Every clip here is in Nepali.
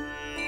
Mm-hmm.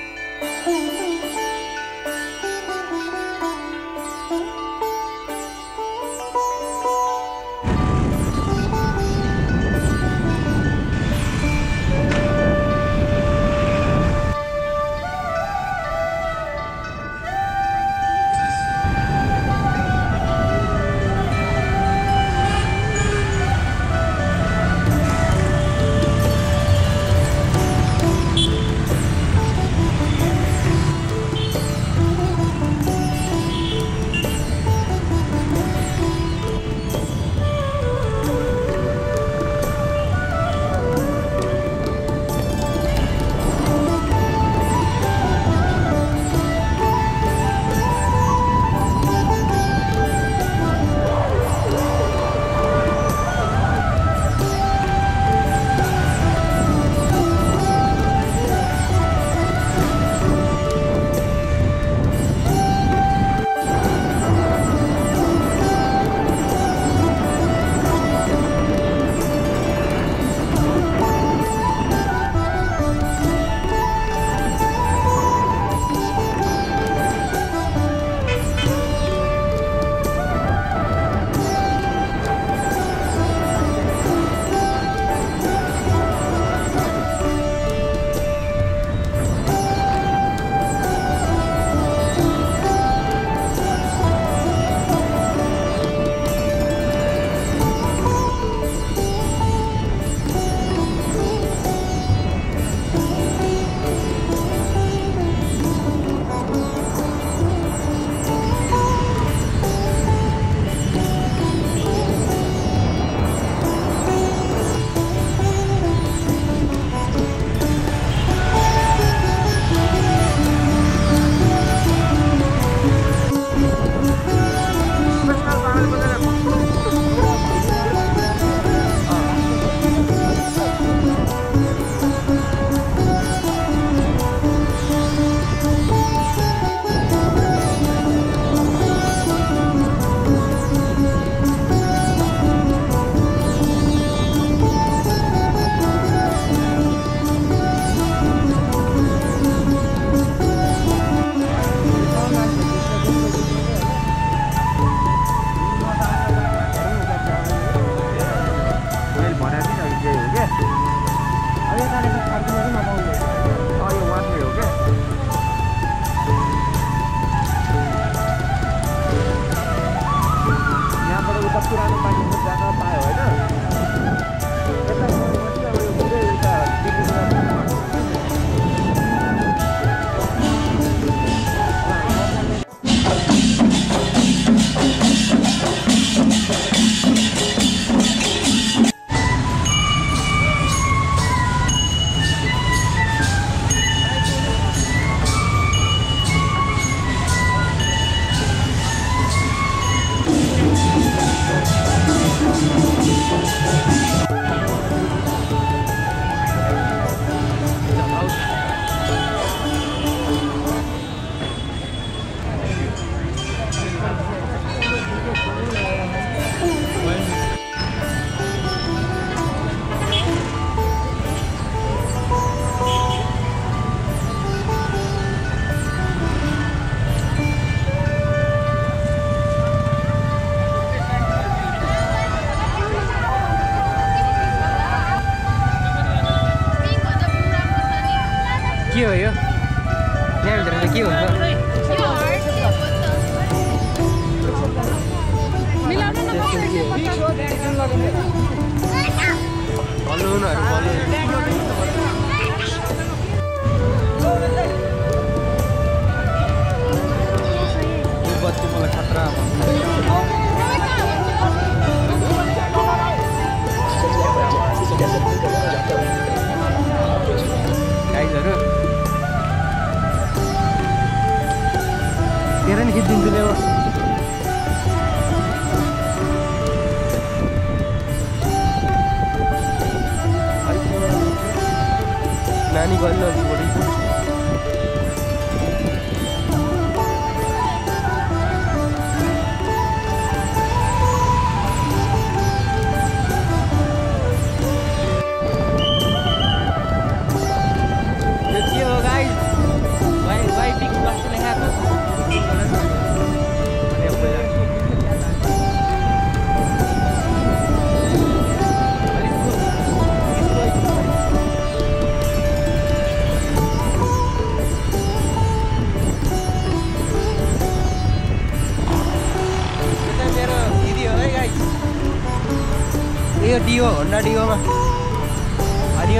डिओ होन्डा डिओमा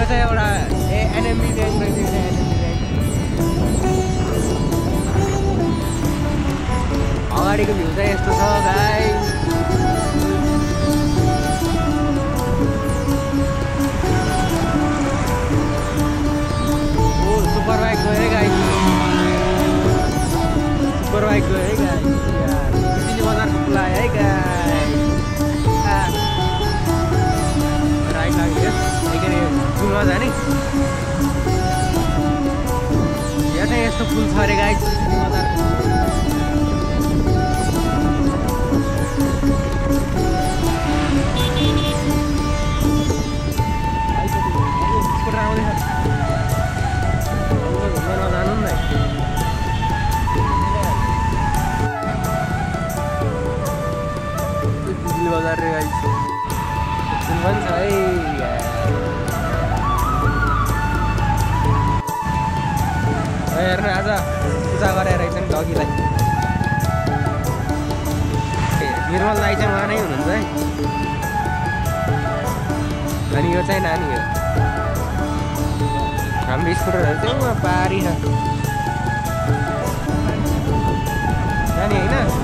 चाहिँ एउटा ए एनएमबी एनएमबी ब्याङ्क अगाडिको भ्यू चाहिँ यस्तो छ गाई पुल छ अरे गाई हेर्नु आज पूजा गरेर नि डगीलाई ए, निर्मल दाई चाहिँ उहाँ नै हुनुहुन्छ है? अनि यो चाहिँ नानी हो। हाम्रो स्कुटरहरू चाहिँ उहाँ पारी छ नानी होइन?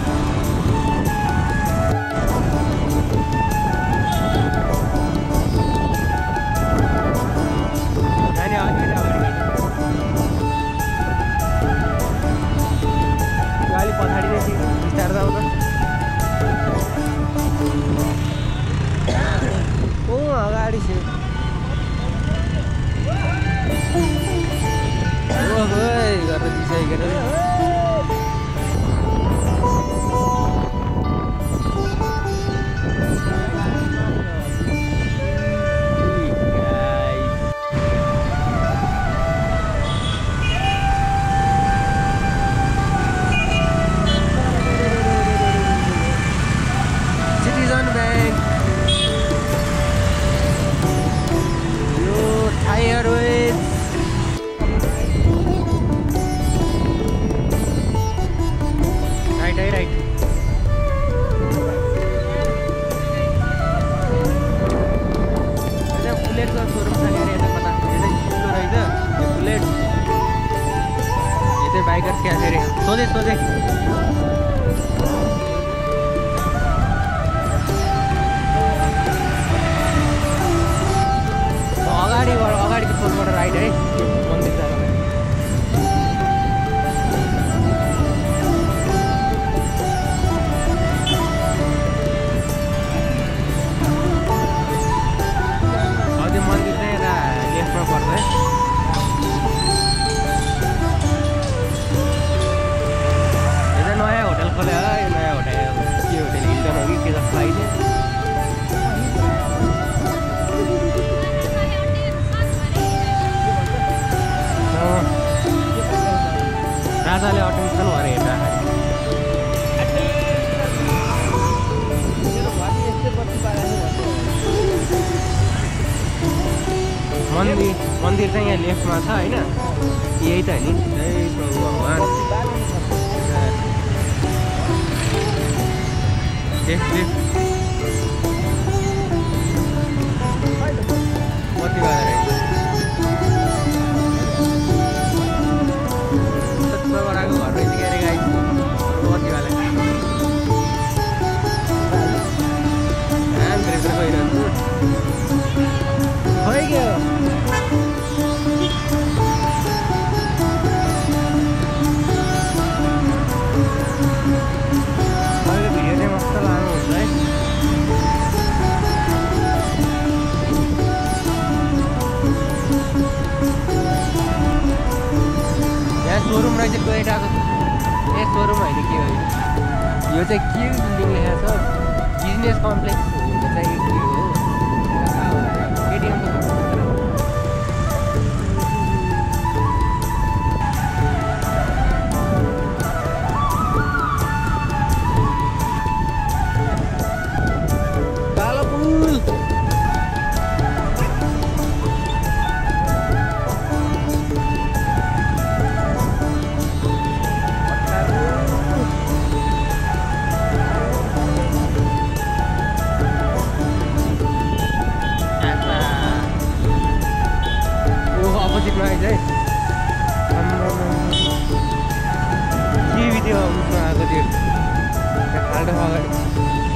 मन्दिर मन्दिर चाहिँ यहाँ लेफ्टमा छ होइन? यही त नि। जय प्रभु भगवान् कति बाजा सोरुम रहेछ टोयटाको ए सोरुम होइन के हो यो चाहिँ के बिल्डिङ लेखेको छ? बिजनेस कम्प्लेक्स चाहिँ के हो? एटिएमको alcoholic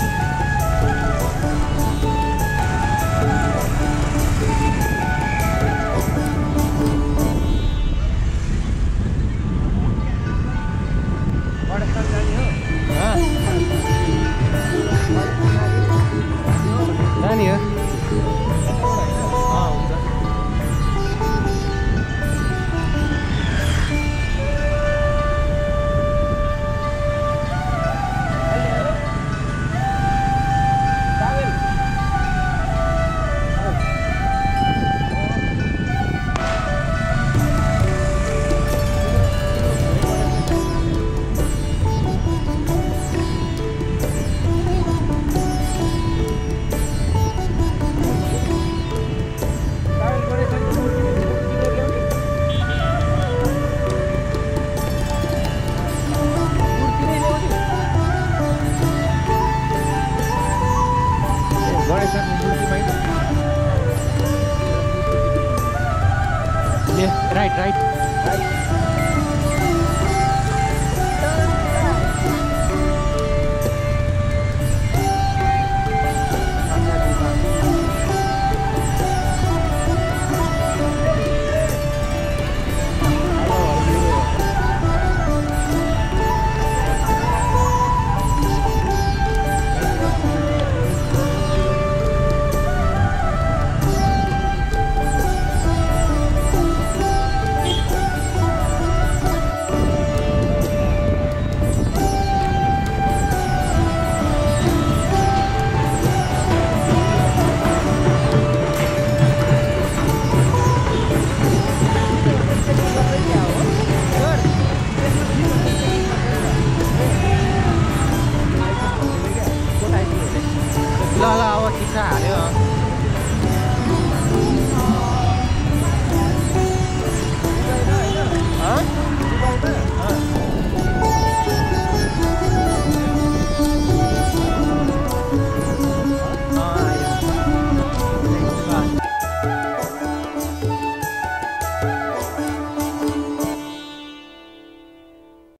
รอเราอาทิศย์หาเนี่ย